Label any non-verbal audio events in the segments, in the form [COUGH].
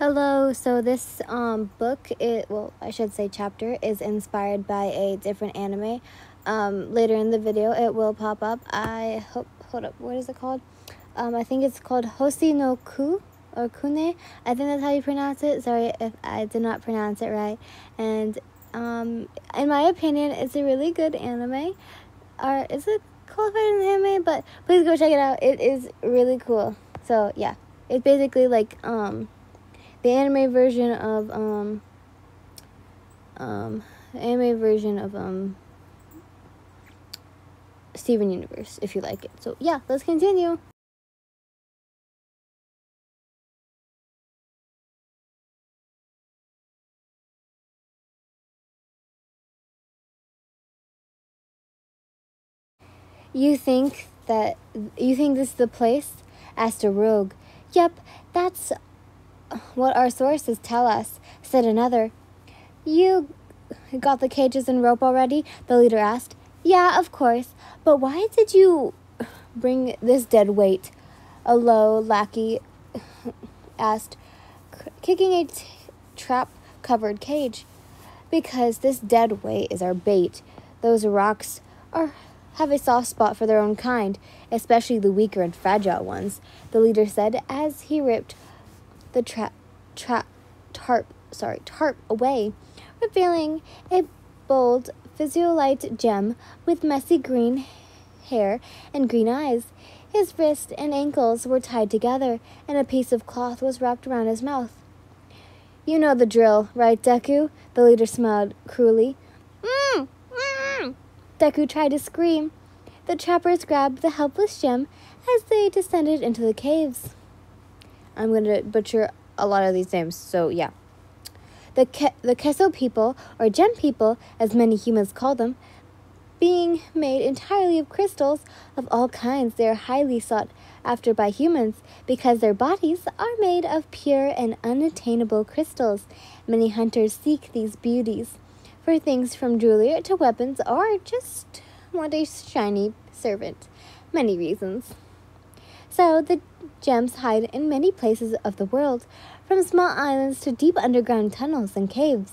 Hello. So this um, book, it well, I should say chapter, is inspired by a different anime. Um, later in the video, it will pop up. I hope. Hold up. What is it called? Um, I think it's called Hoshi no Ku or Kune. I think that's how you pronounce it. Sorry if I did not pronounce it right. And um, in my opinion, it's a really good anime. Or is it qualified as an anime? But please go check it out. It is really cool. So yeah, it's basically like um the anime version of um um anime version of um Steven Universe if you like it. So yeah, let's continue. You think that you think this is the place? asked a rogue. Yep, that's what our sources tell us, said another. You got the cages and rope already? The leader asked. Yeah, of course. But why did you bring this dead weight? A low lackey asked, kicking a trap covered cage. Because this dead weight is our bait. Those rocks are have a soft spot for their own kind, especially the weaker and fragile ones, the leader said as he ripped the trap trap tarp sorry tarp away, revealing a bold physiolite gem with messy green hair and green eyes. His wrists and ankles were tied together, and a piece of cloth was wrapped around his mouth. You know the drill, right, Deku? The leader smiled cruelly. Mm, mm. Deku tried to scream. The trappers grabbed the helpless gem as they descended into the caves. I'm going to butcher a lot of these names, so yeah. The, Ke- the Keso people, or gem people, as many humans call them, being made entirely of crystals of all kinds, they are highly sought after by humans because their bodies are made of pure and unattainable crystals. Many hunters seek these beauties for things from jewelry to weapons or just want a shiny servant. Many reasons. So the gems hide in many places of the world, from small islands to deep underground tunnels and caves,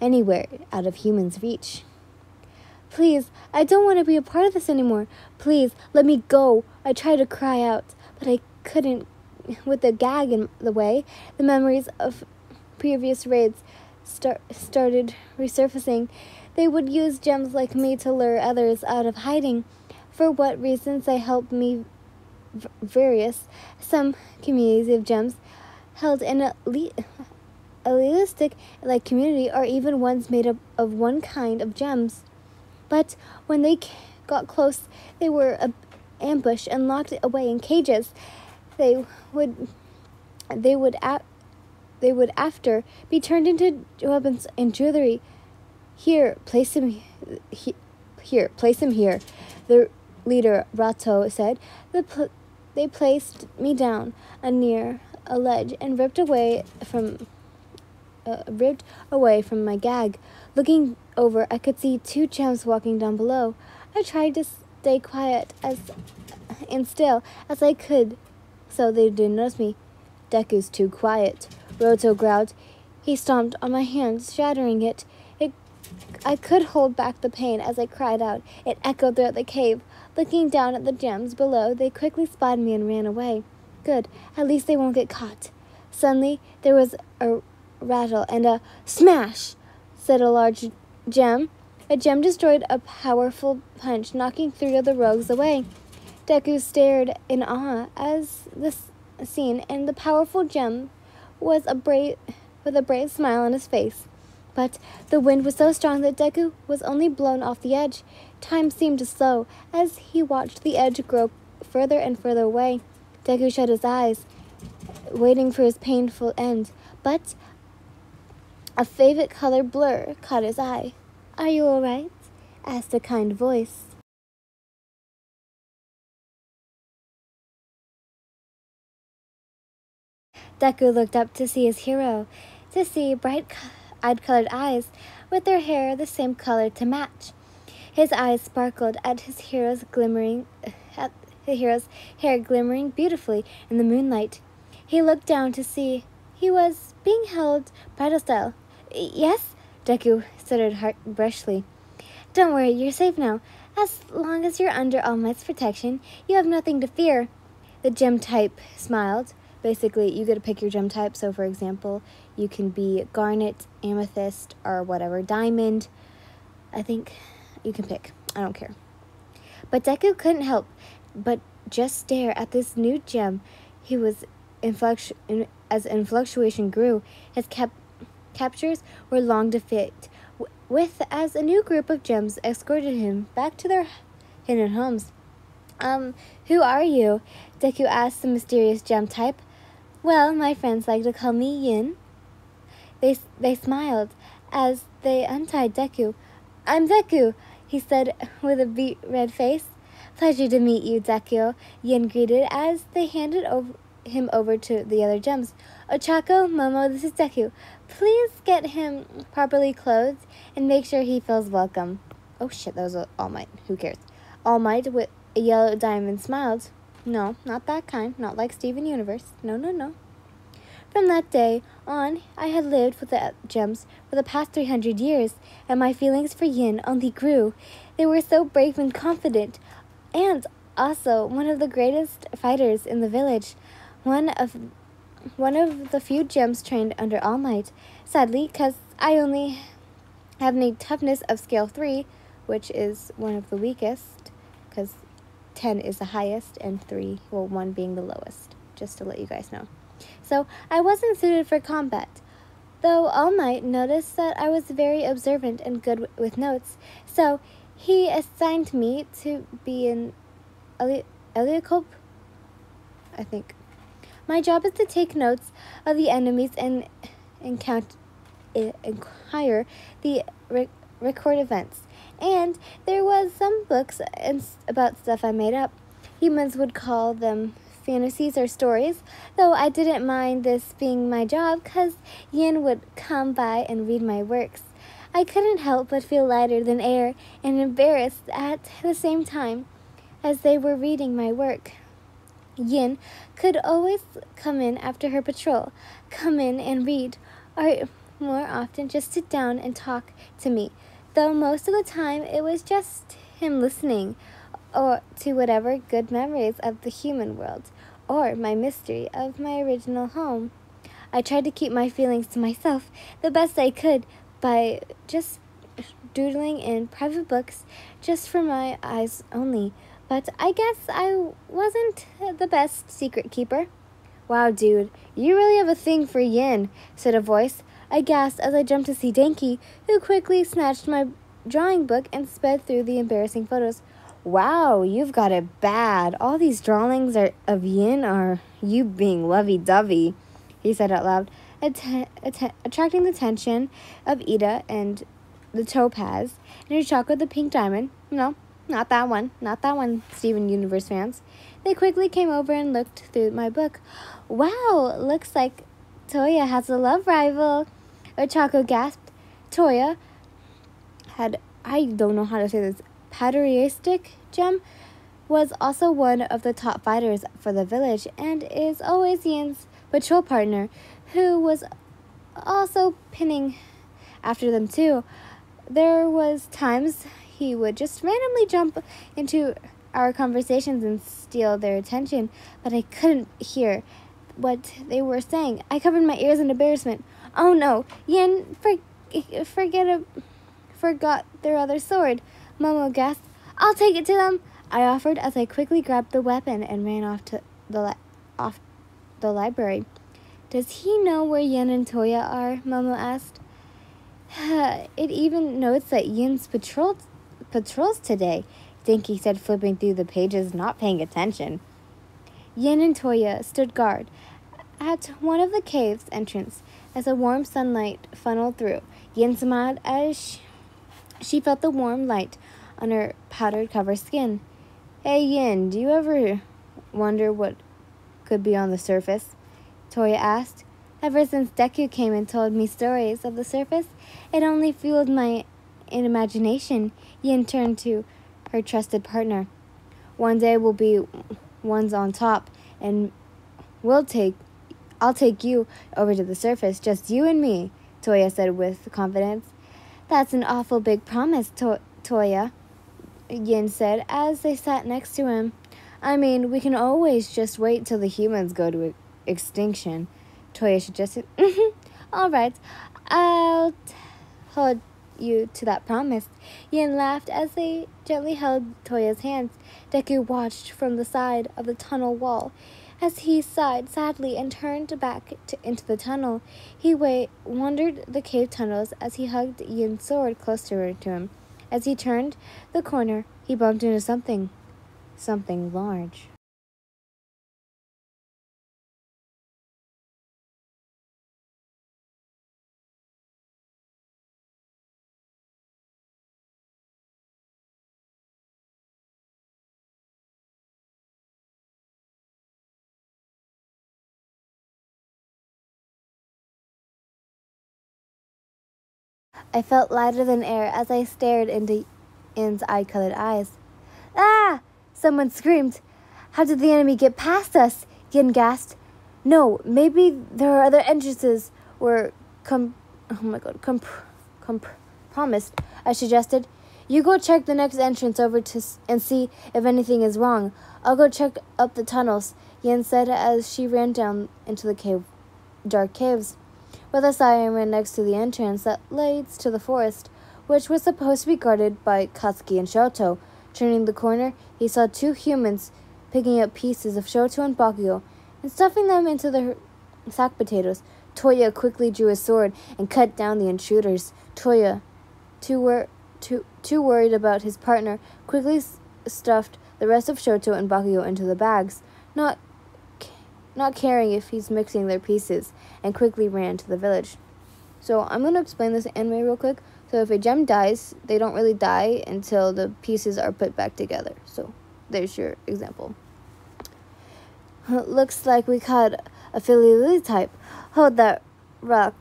anywhere out of humans' reach. Please, I don't want to be a part of this anymore. Please, let me go. I tried to cry out, but I couldn't with the gag in the way. The memories of previous raids start, started resurfacing. They would use gems like me to lure others out of hiding. For what reasons they helped me various. Some communities of gems held in elite, elitistic like community or even ones made up of one kind of gems. But when they got close, they were ambushed and locked away in cages. They would they would they would after be turned into weapons and jewelry. Here, place him he, here, place him here. The leader Rato said. The they placed me down a near a ledge and ripped away from uh, ripped away from my gag. Looking over, I could see two gems walking down below. I tried to stay quiet as and still as I could, so they didn't notice me. Deku's too quiet. Roto growled. He stomped on my hand, shattering it. it. I could hold back the pain as I cried out. It echoed throughout the cave. Looking down at the gems below, they quickly spotted me and ran away. Good, at least they won't get caught. Suddenly, there was a rattle and a smash, said a large gem. A gem destroyed a powerful punch, knocking three of the rogues away. Deku stared in awe as this scene, and the powerful gem was a brave, with a brave smile on his face. But the wind was so strong that Deku was only blown off the edge. Time seemed to slow as he watched the edge grow further and further away. Deku shut his eyes, waiting for his painful end, but a favorite color blur caught his eye. Are you all right? asked a kind voice. Deku looked up to see his hero, to see bright eyed colored eyes with their hair the same color to match. His eyes sparkled at his hero's glimmering at the hero's hair glimmering beautifully in the moonlight. He looked down to see he was being held bridal style. Yes? Deku stuttered brushly. Don't worry, you're safe now. As long as you're under All Might's protection, you have nothing to fear. The gem type smiled. Basically, you get to pick your gem type. So, for example, you can be garnet, amethyst, or whatever, diamond. I think you can pick. I don't care. But Deku couldn't help but just stare at this new gem. He was in, as influctuation grew, his cap- captures were long to fit. with as a new group of gems escorted him back to their hidden homes. Um, who are you? Deku asked the mysterious gem type. Well, my friends like to call me Yin. They they smiled as they untied Deku. I'm Deku, he said with a beet red face. Pleasure to meet you, Deku, Yin greeted as they handed over, him over to the other gems. Oh, Ochako, Momo, this is Deku. Please get him properly clothed and make sure he feels welcome. Oh shit, that was All Might. Who cares? All Might with a yellow diamond smiled. No, not that kind. Not like Steven Universe. No, no, no. From that day on, I had lived with the gems for the past 300 years, and my feelings for Yin only grew. They were so brave and confident, and also one of the greatest fighters in the village. One of one of the few gems trained under All Might. Sadly, because I only have a toughness of scale 3, which is one of the weakest, because 10 is the highest and 3, well, 1 being the lowest, just to let you guys know. So I wasn't suited for combat. Though All Might noticed that I was very observant and good with notes, so he assigned me to be an Eli- Elicope, I think. My job is to take notes of the enemies and encounter, inquire the re- record events. And there was some books and about stuff I made up. Humans would call them fantasies or stories, though I didn't mind this being my job because Yin would come by and read my works. I couldn't help but feel lighter than air and embarrassed at the same time as they were reading my work. Yin could always come in after her patrol, come in and read, or more often just sit down and talk to me, though most of the time it was just him listening or to whatever good memories of the human world or my mystery of my original home. I tried to keep my feelings to myself the best I could by just doodling in private books just for my eyes only but I guess I wasn't the best secret keeper. Wow, dude, you really have a thing for yin, said a voice. I gasped as I jumped to see Denki, who quickly snatched my drawing book and sped through the embarrassing photos. Wow, you've got it bad. All these drawings are of yin are you being lovey dovey, he said out loud, att- att- attracting the attention of Ida and the topaz, and Ochako the pink diamond. No, not that one. Not that one, Steven Universe fans. They quickly came over and looked through my book. Wow, looks like Toya has a love rival. Ochako gasped. Toya had, I don't know how to say this, patriotic gem, was also one of the top fighters for the village and is always Yin's patrol partner, who was also pinning after them too. There was times he would just randomly jump into our conversations and steal their attention, but I couldn't hear what they were saying. I covered my ears in embarrassment. Oh no, Yin, for, forget a, forgot their other sword. Momo gasped. I'll take it to them. I offered as I quickly grabbed the weapon and ran off to the li- off the library. Does he know where Yin and Toya are? Momo asked. [SIGHS] it even notes that Yin's patrol patrols today, Denki said, flipping through the pages, not paying attention. Yin and Toya stood guard at one of the cave's entrance as a warm sunlight funneled through. Yin smiled as she felt the warm light on her powdered cover skin. Hey Yin, do you ever wonder what could be on the surface? Toya asked. Ever since Deku came and told me stories of the surface, it only fueled my imagination. Yin turned to her trusted partner. One day we'll be ones on top, and we'll take I'll take you over to the surface, just you and me, Toya said with confidence. That's an awful big promise, to- Toya, Yin said as they sat next to him. I mean, we can always just wait till the humans go to extinction, Toya suggested. [LAUGHS] Mm-hmm. All right, I'll hold you to that promise. Yin laughed as they gently held Toya's hands. Deku watched from the side of the tunnel wall. As he sighed sadly and turned back to, into the tunnel, he wa- wandered the cave tunnels as he hugged Yin's sword closer to him. As he turned the corner, he bumped into something, something large. I felt lighter than air as I stared into Yin's eye colored eyes. Ah! Someone screamed. How did the enemy get past us? Yin gasped. No, maybe there are other entrances were com oh my god, comp comp promised. I suggested. You go check the next entrance over to s- and see if anything is wrong. I'll go check up the tunnels, Yin said as she ran down into the cave dark caves. A sigh, I ran next to the entrance that leads to the forest, which was supposed to be guarded by Katsuki and Shoto. Turning the corner, he saw two humans picking up pieces of Shoto and Bakugo and stuffing them into their sack potatoes. Toya quickly drew his sword and cut down the intruders. Toya, too, wor- too, too worried about his partner, quickly stuffed the rest of Shoto and Bakugo into the bags, not, not caring if he's mixing their pieces, and quickly ran to the village. So I'm going to explain this anime real quick. So if a gem dies, they don't really die until the pieces are put back together. So there's your example. Looks like we caught a Philly Lily type. Hold that rock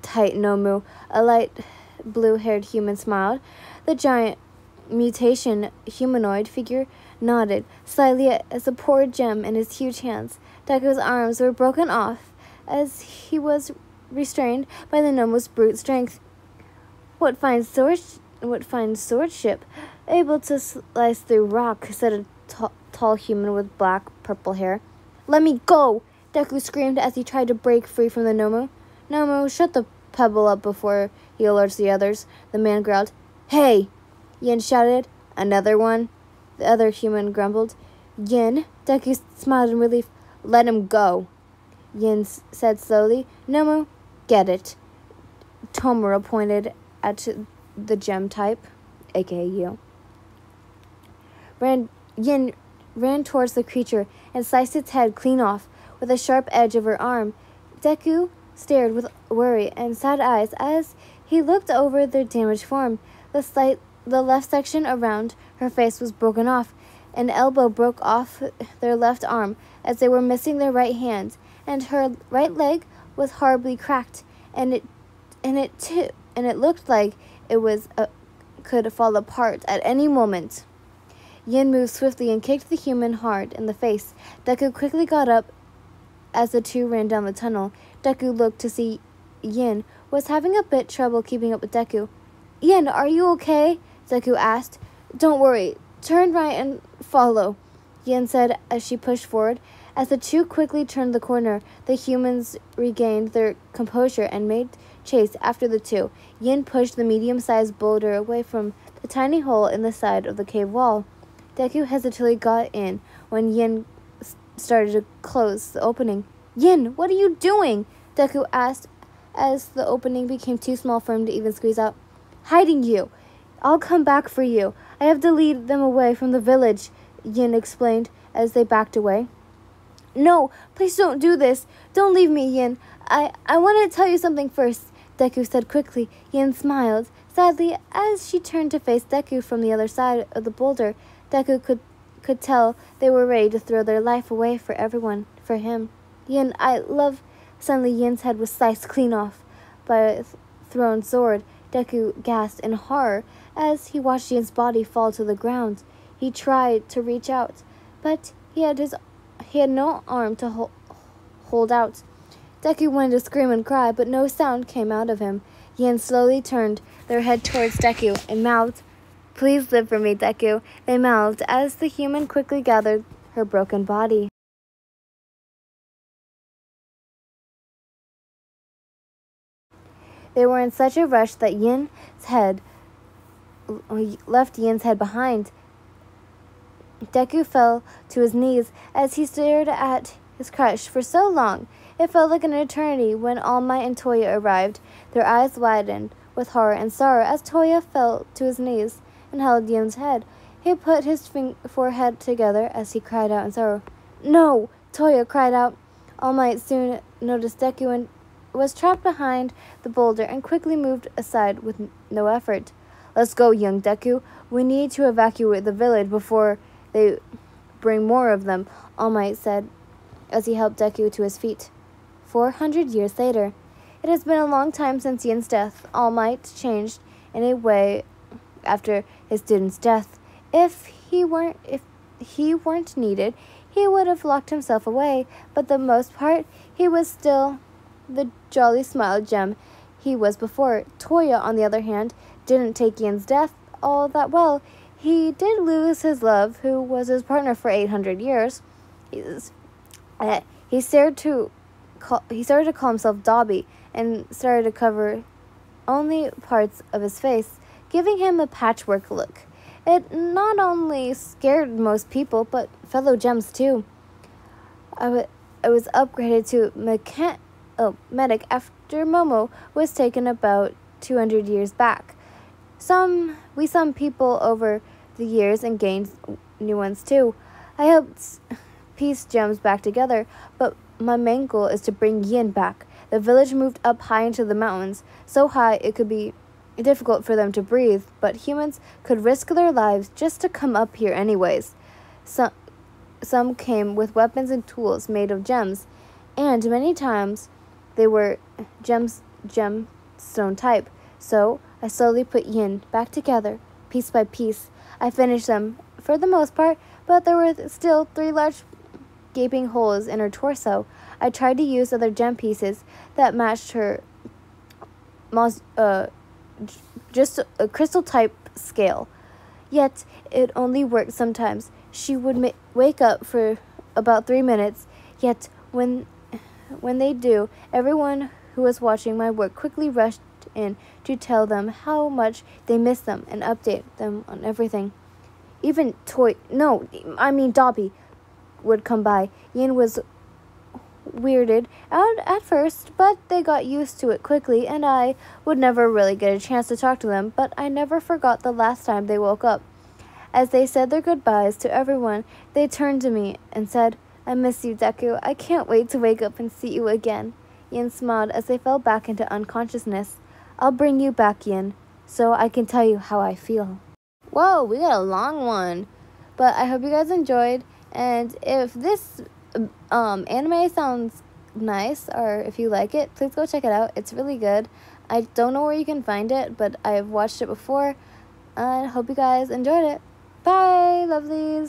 tight, Nomu. A light blue haired human smiled. The giant mutation humanoid figure nodded slightly as the poor gem in his huge hands. Deku's arms were broken off as he was restrained by the Nomu's brute strength. What fine sword, what fine swordship, able to slice through rock," said a tall human with black purple hair. "Let me go!" Deku screamed as he tried to break free from the Nomu. Nomu, shut the pebble up before he alerts the others. The man growled. Hey! Yin shouted. Another one? The other human grumbled. Yin? Deku smiled in relief. Let him go. Yin said slowly. Nomu, get it. Tomura pointed at the gem type, aka you. Ran, Yin ran towards the creature and sliced its head clean off with a sharp edge of her arm. Deku stared with worry and sad eyes as he looked over their damaged form. The slight, the left section around her face was broken off. An elbow broke off their left arm as they were missing their right hand, and her right leg was horribly cracked, and it, and it too, and it looked like it was uh, could fall apart at any moment. Yin moved swiftly and kicked the human hard in the face. Deku quickly got up as the two ran down the tunnel. Deku looked to see Yin was having a bit trouble keeping up with Deku. Yin, are you okay? Deku asked. Don't worry. Turn right and follow, Yin said as she pushed forward. As the two quickly turned the corner, the humans regained their composure and made chase after the two. Yin pushed the medium sized boulder away from the tiny hole in the side of the cave wall. Deku hesitantly got in when Yin started to close the opening. Yin, what are you doing? Deku asked as the opening became too small for him to even squeeze out. Hiding you. I'll come back for you. I have to lead them away from the village, Yin explained as they backed away. No, please don't do this. Don't leave me, Yin. I, I want to tell you something first, Deku said quickly. Yin smiled sadly as she turned to face Deku from the other side of the boulder. Deku could could tell they were ready to throw their life away for everyone, for him. Yin, I love. Suddenly, Yin's head was sliced clean off by a th- thrown sword. Deku gasped in horror as he watched Yin's body fall to the ground. He tried to reach out, but he had his he had no arm to hol- pulled out. Deku wanted to scream and cry, but no sound came out of him. Yin slowly turned their head towards Deku and mouthed, Please live for me, Deku. They mouthed as the human quickly gathered her broken body. They were in such a rush that Yin's head left Yin's head behind. Deku fell to his knees as he stared at his crush for so long. It felt like an eternity when All Might and Toya arrived. Their eyes widened with horror and sorrow as Toya fell to his knees and held Yin's head. He put his forehead together as he cried out in sorrow. No! Toya cried out. All Might soon noticed Deku and was trapped behind the boulder and quickly moved aside with no effort. Let's go, young Deku. We need to evacuate the village before they bring more of them, All Might said as he helped Deku to his feet. Four hundred years later. It has been a long time since Yin's death. All Might changed in a way after his student's death. If he weren't if he weren't needed, he would have locked himself away, but the most part he was still the jolly smile gem he was before. Toya, on the other hand, didn't take Yin's death all that well. He did lose his love, who was his partner for 800 years. He's, uh, he started to call, he started to call himself Dabi and started to cover only parts of his face, giving him a patchwork look. It not only scared most people, but fellow gems too. I, I was upgraded to mechan- oh, medic after Momo was taken about 200 years back. Some we some people over the years and gained new ones too. I helped piece gems back together, but my main goal is to bring Yin back. The village moved up high into the mountains, so high it could be difficult for them to breathe, but humans could risk their lives just to come up here anyways. Some some came with weapons and tools made of gems, and many times they were gems gemstone type. So I slowly put Yin back together, piece by piece. I finished them for the most part, but there were still three large gaping holes in her torso. I tried to use other gem pieces that matched her uh, just a crystal type scale. Yet it only worked sometimes. She would wake up for about three minutes, yet when when they do, everyone who was watching my work quickly rushed in to tell them how much they miss them and update them on everything. Even Toy, no, I mean Dabi, would come by. Yin was weirded out at first, but they got used to it quickly, and I would never really get a chance to talk to them, but I never forgot the last time they woke up. As they said their goodbyes to everyone, they turned to me and said, I miss you, Deku. I can't wait to wake up and see you again. Yin smiled as they fell back into unconsciousness. I'll bring you back, in so I can tell you how I feel. Whoa, we got a long one. But I hope you guys enjoyed. And if this um, anime sounds nice or if you like it, please go check it out. It's really good. I don't know where you can find it, but I've watched it before. And hope you guys enjoyed it. Bye, lovelies.